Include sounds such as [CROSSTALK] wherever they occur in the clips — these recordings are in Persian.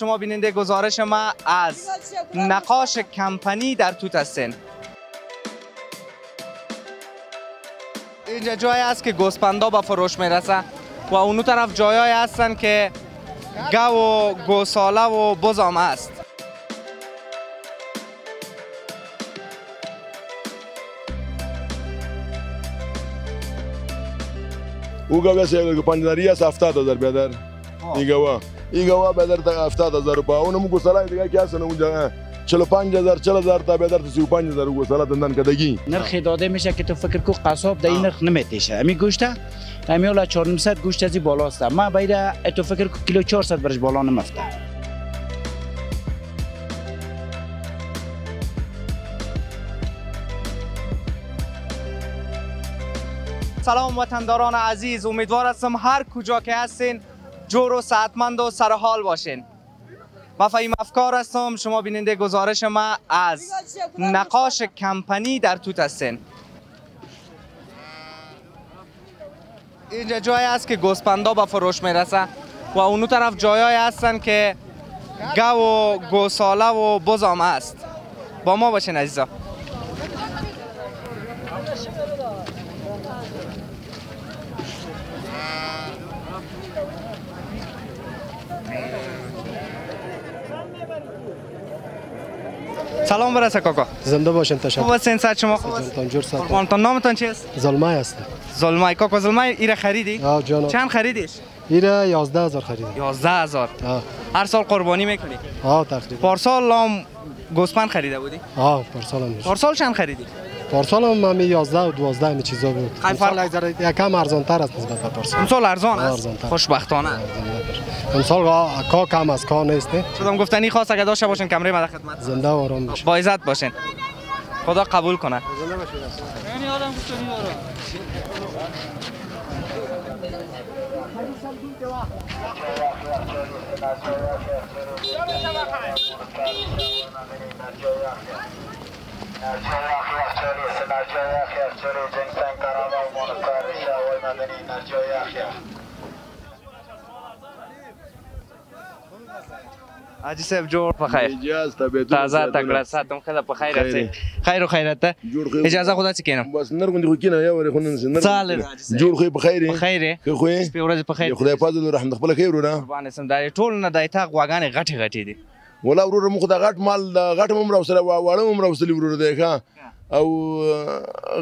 شما بیننده گزارش ما از نقاش کمپنی در توت هستین. اینجا جایی است که گوسپندا به فروش می‌رسه و اونو طرف جایایی هستن که گو و گوساله و بزام است. او گاو است یک پنجداری است هفتاد هزار بیادر. این گاوا این گاوا بیادر تا هفتاد هزار روپا اونم گوساله دیگه که هستن اونجا 45 هزار 40 هزار تا بیادر تا 35 هزار گوساله دندان کدگی نرخ داده میشه که تو فکر کو قصاب در این نرخ نمیتیشه. امی گوشته؟ امی اولا 400 گوشت ازی بالاست. ما باید تو فکر کو کیلو 400 برش بالا نمفته. سلام وطنداران عزیز امیدوار هستم هر کجا که هستین جور و صحتمند و سرحال باشین. من فهیم افکار هستم. شما بیننده گزارش ما از نقاش کمپنی در توت هستین. اینجا جایی است که گوسپندا به فروش می‌رسه و اونو طرف جایایی هستن که گو و گوساله و بزام است با ما باشین عزیزا. سلام برسه کاکا زنده باشین خوب تشکر هستین صحت شما خوب است جانتان جور قربانتان نامتان چیست زلمه هست زلمای کاکا زلمای ایره خریدی آه جانم چند خریدیش ایره 11 هزار خریدیم 11 هزار آه هر سال قربانی می‌کنی آه تقریبا پارسال هم گوسپند خریده بودی آه پارسال هم پارسال چند خریدی پارسال هم همی 11 و 12 همی چیزا بود. خیلی فرق- امسال یک ذره یکم ارزان تر است نسبت به پارسال. امسال ارزان است. خوشبختانه. امسال کا کم از کا نیست. شدم گفتنی خواست اگه داشته باشین کمره ما در خدمت. زنده و آرام باشه با عزت باشین. خدا قبول کنه. انرژی اخیارچالی سنرجای اخیارچالی جنگ سنگ کراما و مونستر ریشه آوای مدنی انرژای اخیار حاجی صاحب جوړ په خیر تازه تکړه ساتم خله په خیر راځي خیر او خیرت اجازه خدا چې کینم بس نر غوندي خو کینه یا ور خو نن سن جوړ خو په خیر خیر خو په ورځ په خیر خدای فضل رحم خپل خیر ورونه قربان سم دای ټول نه دای تا غواګانې غټي غټي دي ولا ورور مخ دا غټ مال دا غټ مم راوسره واړه مم راوسلی ورور دی ښا او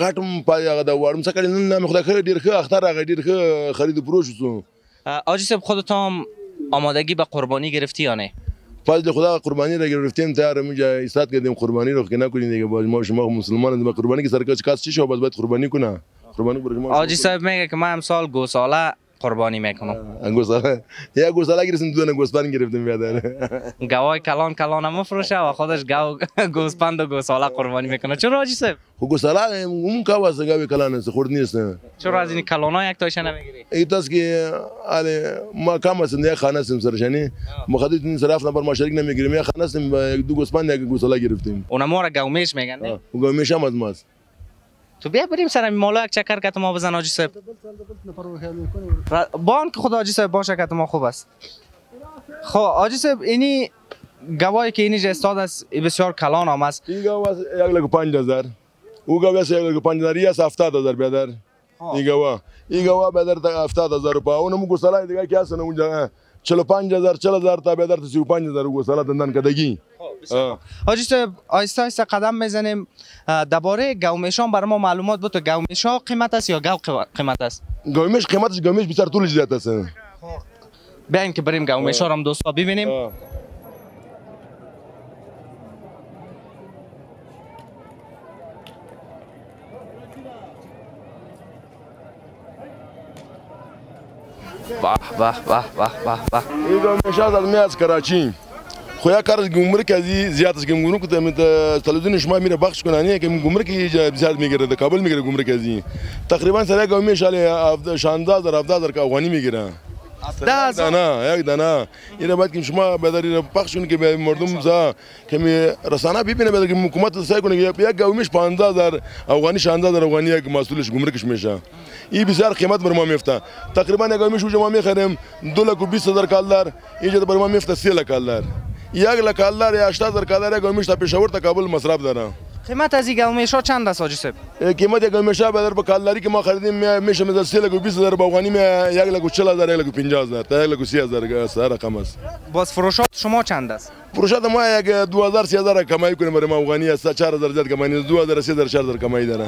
غټ مم پای هغه دا واړم نن مخ دا خیر ډیر ښه اختر هغه ډیر ښه خرید فروش سو آجی صاحب خودت هم آمادگی به قربانی گرفتی یا نه؟ فضل خدا قربانی را گرفتیم تیار میجا ایستاد کردیم قربانی رو که نکنید دیگه باز ما شما مسلمان به قربانی که سرکش کاس چی شو باز باید قربانی کنه. قربانی برای شما آجی صاحب میگه که من امسال گوساله قربانی می‌کنم. گوساله یا گوساله گرفتیم دو گوسفند گرفتیم بیادر گوای کلان کلان هم فروشه و خودش گو گوسپند و گوساله قربانی می‌کنه. چرا آجی صاحب؟ خو گوساله اون کا واسه گاوی کلان است خورد نیست. چرا از این کلانا یک تایشه نمی‌گیری؟ ایتاس که آله ما کم است یک خانه سیم سرشانی مخدد این صرف نفر ما شریک نمی‌گیریم. یک خانه سیم دو گوسفند یک گوساله گرفتیم. اونا ما را گومیش میگن. نه و گاوی شام از ماست. تو بیا بریم سر مالا یک چکر که ما بزن آجی صاحب. بان که خدا آجی صاحب باشه که ما خوب است. خب آجی صاحب اینی گواهی که اینی استاد است ای بسیار کلان هم است این گاو است یک لک پنج هزار او گاو است یک لک پنج هزار یا هفتاد هزار بیادر این گاوا این گاوا بیادر تا هفتاد هزار روپا. اونم گوساله دیگه که هستن اونجا 45 هزار 40 هزار تا بیادر تا 35 هزار گوساله دندان کدگی. حاجی صاحب آیسته آیسته قدم می‌زنیم درباره گومیشان برای ما معلومات بود گومیشا قیمت است یا گو قیمت- است؟ گاویش قیمتش گاویش بیشتر طول زیاد است. بیاین که بریم گومیشا رو هم دوستا ببینیم. آه. به به به به به به این از می از کراچی خویا kar gümrük ziyaret gümrük de televizyon işma mire bakış konani ki gümrük ziyaret mi girdi Kabul mi girdi gümrük azi. Takriban sana kavmi şale şandaz dar avdaz dar kavani mi girdi. داز دانا یک دانا اینا باید که شما بداری پخش کنید که به مردم زا که رسانه ببینه بدار که حکومت سعی کنه یک یک گومیش 15000 افغانی 16000 افغانی یک مسئولش گمرکش میشه. این بسیار قیمت بر ما میفته. تقریبا یک گومیش ما میخریم 2 لک و 20000 کالدار اینجا بر ما میفته 3 لک کالدار. یک لک کالدار یا 8000 کالدار یک گومیش تا پشاور تا کابل مصرف داره قیمت از این گومیش ها چند است حاجی صاحب قیمت یک گومیشه به در به کالداری که ما خریدیم میشه مثلا 3 لک و 20 هزار به افغانی می یک لک و 40 هزار یک لک و 50 هزار تا یک لک و 30 هزار سر رقم است باز فروشات شما چند است فروشات ما یک 2000 3000 کمایی کنیم برای ما افغانی است 4000 زیاد کمایی 2000 3000 4000 کمایی داره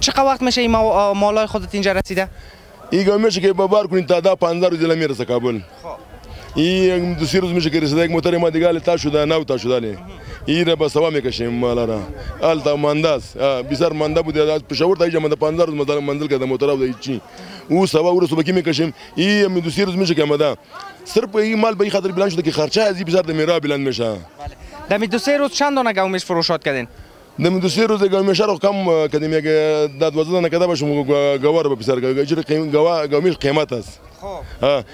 چقدر وقت میشه این مالای خودت اینجا رسیده این میشه که ببار کنین تا دا 15 روز میرسه کابل. این E do Ciro dos Mexequeiros, daí que motarem uma de galho, tá ajudando, não tá ajudando. E era para salvar me que chama malara. Alta mandas, bizar manda bude da puxaur daí já manda pandar dos mandar mandal que da motora daí chi. O salva ور صبح کې مې کشم ای مې د سیر زمشه کې مدا صرف ای مال به خاطر بلند شده که خرچه از این بزرد میرا بلند میشه دمی دو سه روز چند دانه گومیش فروشات کردین دمی دو سه روز گومیش رو کم کردیم یک داد وزدان کده باشم گوار به پسر گومیش قیمت است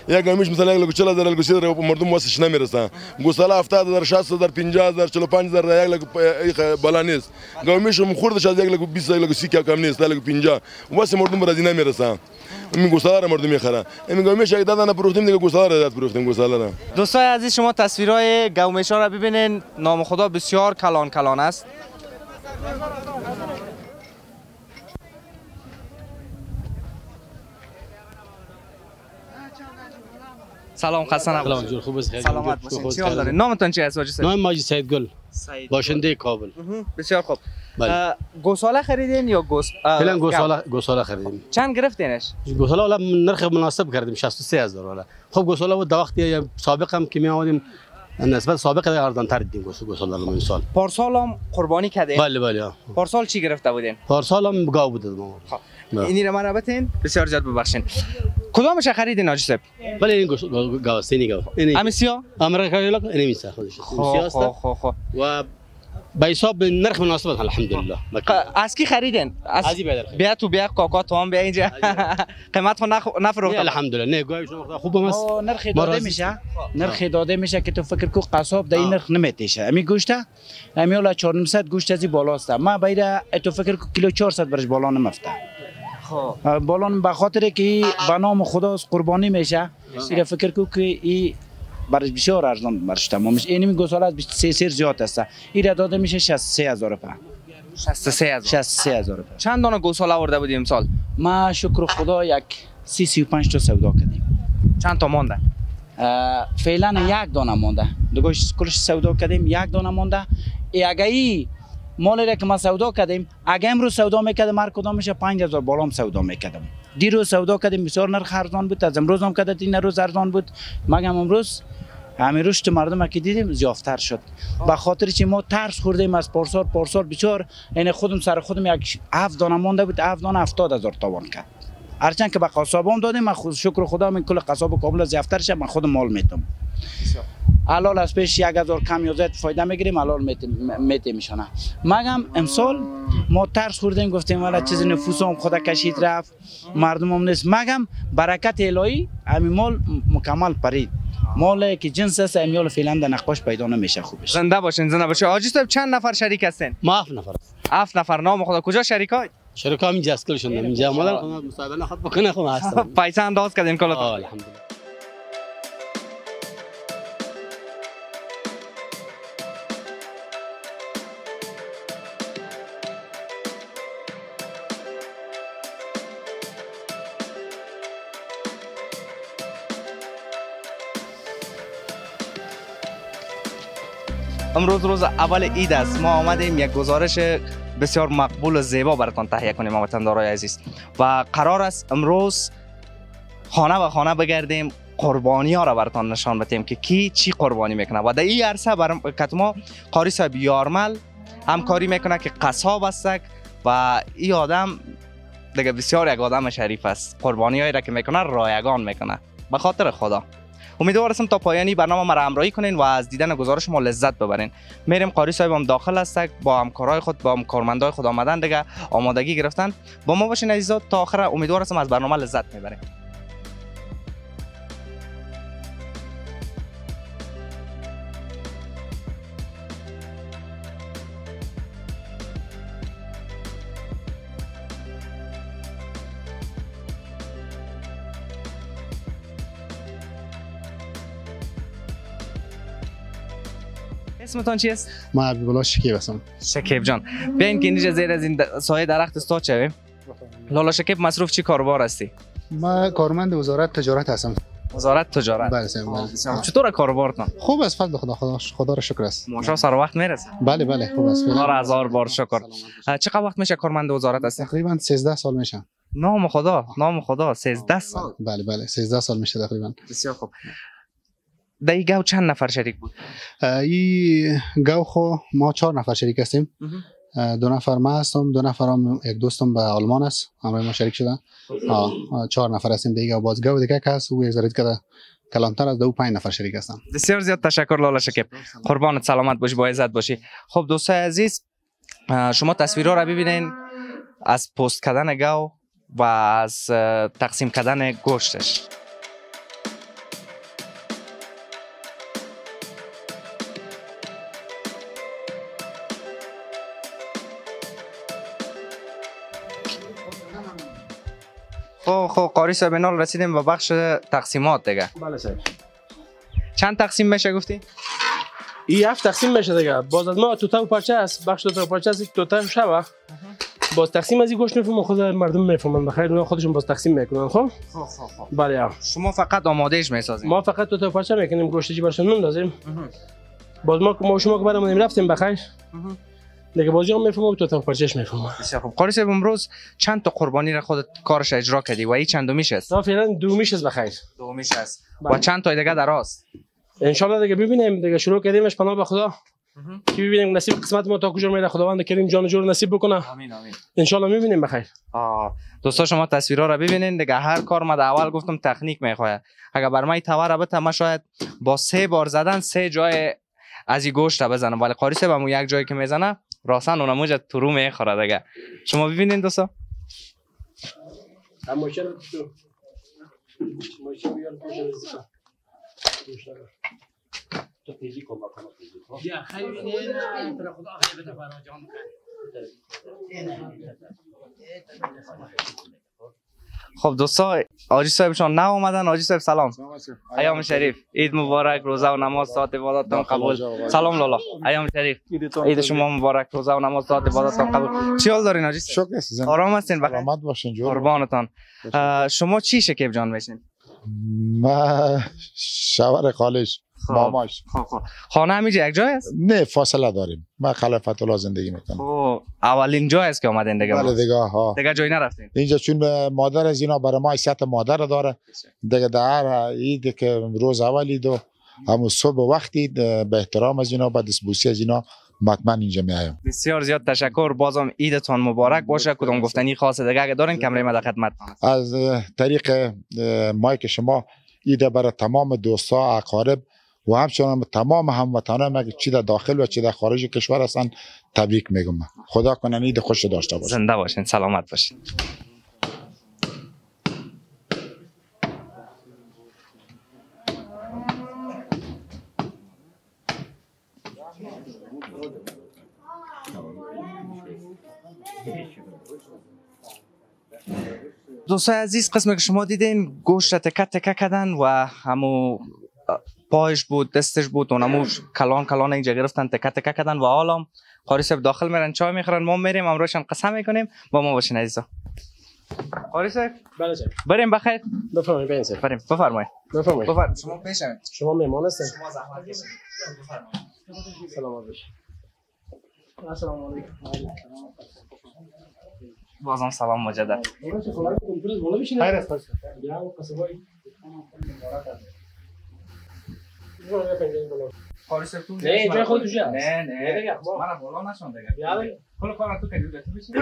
یک گامیش مثلا یک لگو چلا در لگو سیدر مردم واسش نمی‌رسه گوساله 70000 60000 50000 45000 یک لگو بالا نیست گامیش هم خوردش از یک لگو 20 یک لگو 30 کم نیست لگو 50 واسه مردم برای نمی‌رسه می گوساله را مردم می‌خره این گامیش یک دادن پروختیم دیگه گوساله را داد پروختیم گوساله را دوستای عزیز شما تصویرهای گومیش ها را ببینین نام خدا بسیار کلان کلان است سلام خسته سلام نباشید. جور خوب است خیلی سلامت خوب چی حال نامتون چی است حاجی صاحب نام ماجد سید گل. باشنده کابل. بسیار خوب. بله. گوساله خریدین یا گوس فعلا گو- گوساله گوساله خریدیم. چند گرفتینش؟ گوساله والا نرخ مناسب کردیم 63000 والا خب گوساله بود وقتی سابق هم که می آمدیم نسبت سابق ارزان تر دیدیم گوس- گوساله رو این سال پارسال هم قربانی کردین؟ بله بله. پارسال چی گرفته بودین؟ پارسال هم گاو بود ما خب. اینی رو من بتین بسیار زیاد ببخشین. کدامش خریدین حاجی صاحب؟ بله این گوس- گاو این همین سیاه امریکایی لک این میسه. خودش سیاست خب خب خب. و به حساب نرخ مناسب است، الحمدلله از کی خریدین؟ از از این بدر خرید. بیا تو بیا کاکا تو هم بیا اینجا. قیمت خو نخ... نفروختم. الحمدلله. نه گاوی شما خوب است نرخ داده میشه. نرخ داده میشه که تو فکر کو قصاب در این نرخ نمیتیشه امی گوشته؟ امی اولا 400 گوشت از این بالاست. ما باید تو فکر کو کیلو 400 برش بالا نمفته. خب. اه، بالا به خاطر که این به نام خدا قربانی میشه. دیگه فکر کو که این برش بسیار ارزان برش تمام میشه اینمی گوساله از 23 سیر زیاد است. این را داده میشه 63000 روپیه 63 از 63000 روپیه چند دانه گوساله آورده بودیم امسال؟ ما شکر خدا یک 30 35 تا سودا کردیم. چند تا مونده اه، فعلا یک دانه مونده دوگوش کلش سودا کردیم یک دانه مونده ای اگه ای مالی را که ما سودا کردیم اگه امروز سودا می‌کردم هر کدام میشه 5000 بالا هم سودا می‌کردم. دیروز سودا کردیم بسیار نرخ ارزان بود از امروز هم کردیم این روز ارزان بود. مگم امروز همین رشد مردم که دیدیم زیافتر شد. به خاطر چی ما ترس خوردیم از پارسال پارسال بسیار این خودم سر خودم یک هفت دانه مونده بود هفت دانه هفتاد هزار توان کرد. هرچند که به قصابام دادیم من خود شکر خدا من کل قصاب کابل از یفتر شد من خود مال میتم حلال از پیش یک هزار کم یا زیاد فایده می‌گیریم حلال میتیم میشانه مگم امسال ما ترس خوردیم گفتیم والا چیز نفوس هم خدا کشید رفت مردم هم نیست. مگم برکت الهی همین مال مکمل پرید. مال که جنس است امیال فعلا در نقاش پیدا نمیشه خوبش زنده باشین زنده باشین. حاجی صاحب چند نفر شریک هستین؟ ما هفت نفر است. هفت نفر. نام خدا. کجا شریکای شرکا هم اینجا اسکل شدن اینجا خب مصاحبه خود بکنه خب هستم [LAUGHS] پیسه انداز کردین آه، کلتون الحمدلله. امروز روز اول عید است. ما آمدیم یک گزارش بسیار مقبول و زیبا براتان تهیه کنیم وطندارای عزیز. و قرار است امروز خانه به خانه بگردیم قربانی ها را براتان نشان بدیم که کی چی قربانی می‌کنه. و در این عرصه بر ما قاری صاحب یارمل همکاری می‌کنه که قصاب است و این آدم دیگه بسیار یک آدم شریف است. قربانی هایی را که می‌کنه رایگان می‌کنه. به خاطر خدا. امیدوار هستم تا پایانی برنامه ما را همراهی کنین و از دیدن گزارش ما لذت ببرین. میریم قاری صاحب هم داخل هستک با همکارای خود با هم کارمندای خود آمدن دیگه آمادگی گرفتن. با ما باشین عزیزا. تا آخر امیدوار هستم از برنامه لذت می‌برین. اسمتان چی است؟ ما حبیب شکیب هستم. شکیب جان. بیاین که اینجا زیر از این سایه درخت استاد شویم. لالا شکیب مصروف چی کاروبار هستی؟ ما کارمند وزارت تجارت هستم. وزارت تجارت. بله بله چطور کاربارتان خوب است فضل خدا خدا خدا را شکر است. ماشا سر وقت می‌رسه. بله بله خوب است. هزار هزار بار شکر. چقدر وقت میشه کارمند وزارت هستی؟ تقریبا 13 سال میشه. نام خدا نام خدا 13 سال. بله بله 13 سال میشه تقریبا. بسیار خوب. در این گاو چند نفر شریک بود؟ ای گاو خو ما چهار نفر شریک هستیم. دو نفر ما هستم دو نفر هم یک دوستم به آلمان است. همراه ما شریک شدن. چهار نفر هستیم. دیگه باز گاو دیگه که هست او یک ذره که کلانتر از دو پنج نفر شریک هستن. بسیار زیاد تشکر لالا شکیب. قربانت سلامت باشی با عزت باشی. خب دوستای عزیز شما تصویرها را ببینین. از پست کردن گاو و از تقسیم کردن گوشتش خب خب قاری صاحب اینال رسیدیم به بخش تقسیمات دیگه. بله صاحب چند تقسیم میشه گفتی؟ این هفت تقسیم میشه دیگه. باز از ما توتا و پارچه است. بخش توتا و پارچه است توتا شبه باز تقسیم از این گوشت می‌فهمم خود مردم می‌فهمن بخیر اونا خودشون باز تقسیم می‌کنن خب؟ خب خب خب. بله. شما فقط آمادهش می‌سازین ما فقط توتا و پارچه می‌کنیم. گوشت چی برشون نندازیم باز ما ما شما که برامون رفتیم بخیر. دیگه بازی هم می‌فهمم توتا و پارچهش می‌فهمم. بسیار خوب. قاری امروز چند تا قربانی را خودت کارش اجرا کردی؟ و این چندمیش است تا فعلا دومیش است بخیر دومیش است و بله. چند تا دیگه در راست؟ انشالله دیگه ببینیم. دیگه شروع کردیمش پناه به خدا. که ببینیم نصیب قسمت ما تا کجا میره خداوند کریم جان جور نصیب بکنه. آمین آمین. انشالله می‌بینیم بخیر دوستا شما تصویرها را ببینین. دیگه هر کار ما اول گفتم تکنیک می‌خواد اگر بر من تور را بته ما شاید با سه بار زدن سه جای از این گوشت بزنم. ولی قاری همون یک جایی که می‌زنه راسن اونم موجه تو رو می‌خوره دیگه. شما ببینین دوستا تو. تو تیزی کن با کن یا خیلی نه پر خدا خیلی بده جان. خب دوستا آجی صاحبشان نه اومدن. آجی صاحب سلام. ایام شریف. عید مبارک روزه و نماز ساعت عبادتتان قبول. سلام لالا ایام شریف. عید شما مبارک روزه و نماز ساعت عبادتتان قبول. چی حال دارین آجی صاحب؟ آرام هستین؟ بخیر سلامت باشین قربانتان. شما چی شکیب جان میشین ما شوهر خالش. خب. ماماش. خب خب. خانه همیجا یک جای است؟ نه فاصله داریم. ما خلافت الله زندگی می‌کنم. خب اولین جای است که اومدین دیگه بله دیگه ها دیگه جایی نرفتین. اینجا چون مادر از اینا برای ما حیثیت مادر داره. دیگه در عید که روز اولی دو همون صبح وقتی به احترام از اینا بعد بوسی از اینا مطمئن اینجا میایم بسیار زیاد تشکر. بازم عیدتان مبارک باشه. کدام گفتنی خاص دیگه اگه دارین کمره ما خدمت از طریق مایک شما ایده برای تمام دوستا اقارب و همچنان تمام هموطنان ما که چی در داخل و چی در خارج کشور هستن تبریک میگم. خدا کنه عید خوش داشته باشه زنده باشین سلامت باشین دوستای عزیز قسمی که شما دیدین گوشت تکه تکه کردن و همو پایش بود دستش بود اونمو کلان کلان اینجا گرفتن تکه تکه کردن و حالا قاری صاحب داخل میرن چای می‌خورن ما میریم امروزشان قسم می‌کنیم. با ما باشین عزیزا. قاری صاحب بله بریم بخیر بفرمایید بین صاحب بریم. بفرمایید. بفرمایید. بفرمایید. شما پیشم شما مهمان هستین؟ شما زحمت کشید. سلامت باشید السلام علیکم. بازم سلام مجدد. خیر است قاری صاحب تو نه، جای خودت جا است. نه نه نه تو بشین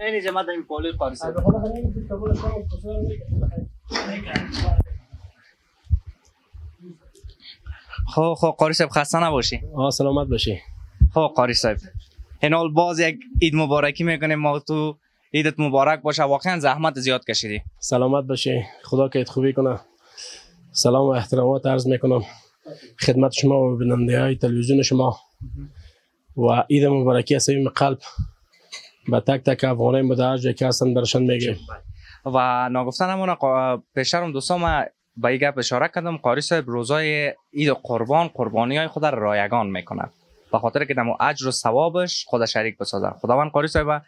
نه نیجا ما داریم پولی قاری صاحب خب خب قاری صاحب خسته نباشی. آه سلامت باشی. خب قاری صاحب. این حال باز یک عید مبارکی می‌کنیم. ما تو عیدت مبارک باشه. واقعا زحمت زیاد کشیدی. سلامت باشی. خدا که خوبی کنه. سلام و احترامات عرض می‌کنم. خدمت شما و بیننده های تلویزیون شما و عید مبارکی از صمیم قلب. به تک تک افغانای مدرج که هستن برشان میگیم. و ناگفتن همون قا- پیشترم دوستان به این گپ اشاره کردم. قاری صاحب روزای عید قربان قربانی های خود را رایگان می‌کنه به خاطر که دمو اجر و ثوابش خود شریک بسازه خداوند قاری صاحب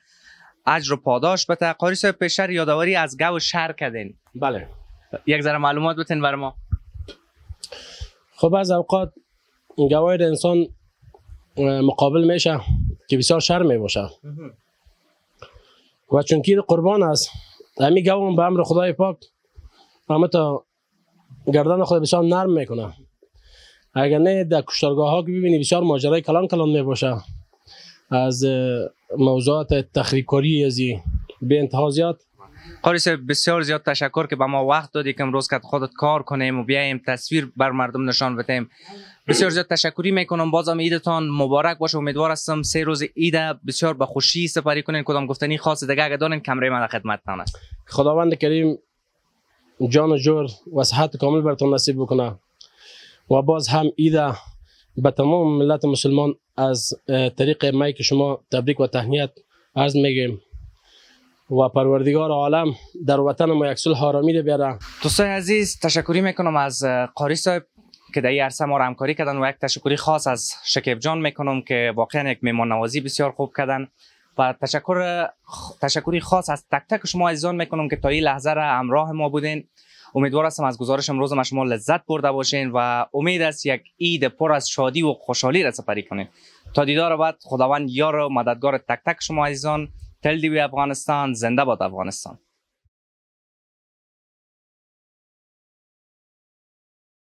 اجر و پاداش. بده قاری صاحب پیشتر یادآوری از گو و شر کردین. بله. یک ذره معلومات بتین بر ما. خب از اوقات گواهی انسان مقابل میشه که بسیار شر می باشه و چون که قربان است همین گوام به امر خدای پاک همه تا گردن خود بسیار نرم می‌کنه. اگر نه در کشتارگاه ها که ببینی بسیار ماجرای کلان کلان می باشه از موضوعات تخریبکاری ازی به انتها زیاد. قاری صاحب بسیار زیاد تشکر که به ما وقت دادی که امروز که خودت کار کنیم و بیایم تصویر بر مردم نشان بدیم. بسیار زیاد تشکری می‌کنم. بازم عیدتان مبارک باشه. امیدوار هستم سه روز عید بسیار به خوشی سپری کنین. کدام گفتنی خاص دیگه اگه دارین کمره من خدمتتان است. خداوند کریم جان و جور و صحت کامل براتون نصیب بکنه. و باز هم ایده به تمام ملت مسلمان از طریق مایک شما تبریک و تهنیت عرض میگیم. و پروردگار عالم در وطن ما یک صلح آرامی بیاره. دوستای عزیز تشکری می‌کنم از قاری صاحب که در این عرصه ما همکاری کردن و یک تشکری خاص از شکیب جان می‌کنم که واقعا یک میمان نوازی بسیار خوب کردن. و تشکر تشکری خاص از تک تک شما عزیزان می‌کنم که تا این لحظه را همراه ما بودین. امیدوار هستم از گزارش امروز ما شما لذت برده باشین و امید است یک عید پر از شادی و خوشحالی را سپری کنین. تا دیدار بعد خداوند یار و مددگار تک تک شما عزیزان. تل دیوی افغانستان زنده باد افغانستان.